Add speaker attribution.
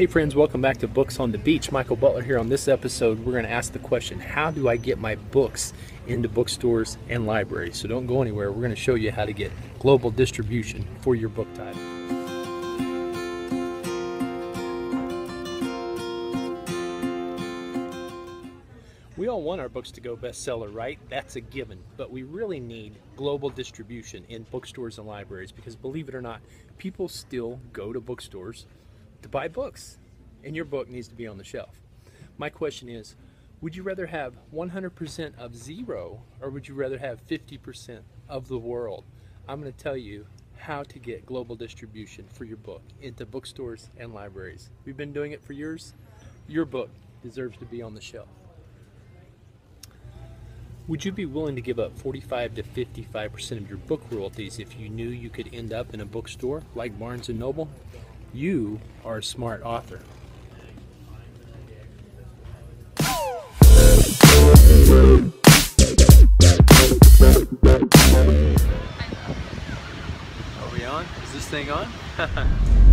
Speaker 1: Hey friends, welcome back to Books on the Beach. Michael Butler here. On this episode, we're going to ask the question, how do I get my books into bookstores and libraries? So don't go anywhere. We're going to show you how to get global distribution for your book title. We all want our books to go bestseller, right? That's a given. But we really need global distribution in bookstores and libraries because believe it or not, people still go to bookstores to buy books, and your book needs to be on the shelf. My question is would you rather have 100% of zero, or would you rather have 50% of the world? I'm going to tell you how to get global distribution for your book into bookstores and libraries. We've been doing it for years. Your book deserves to be on the shelf. Would you be willing to give up 45 to 55% of your book royalties if you knew you could end up in a bookstore like Barnes & Noble? You are a smart author.
Speaker 2: Are we on? Is this thing on?